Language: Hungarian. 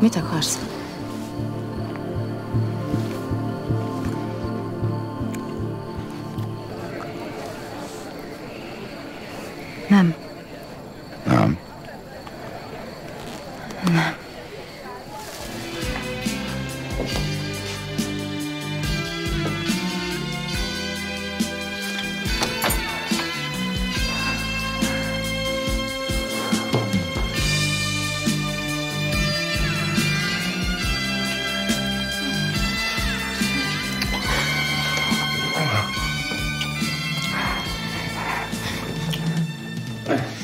Mit akarsz? Nem. Nem. Nem. Bye.